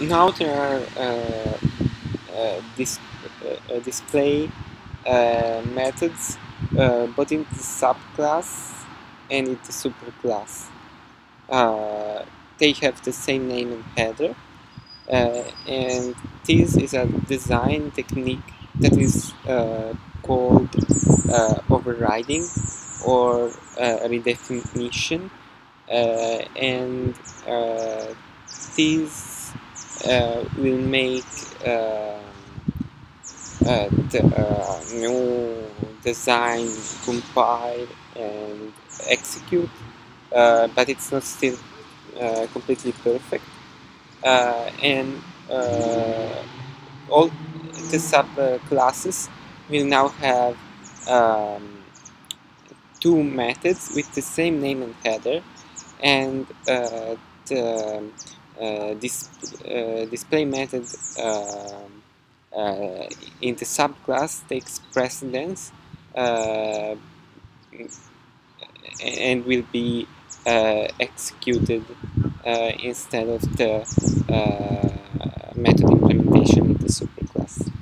Now there are uh, uh, dis uh, display uh, methods uh, both in the subclass and in the superclass. Uh, they have the same name and header and this is a design technique that is called overriding or redefinition and this uh, will make uh, uh, the new design compile and execute, but it's not still completely perfect. and all the subclasses will now have um, two methods with the same name and header and uh, the uh, Uh, this uh, display method uh, uh, in the subclass takes precedence uh, and will be executed instead of the method implementation in the superclass.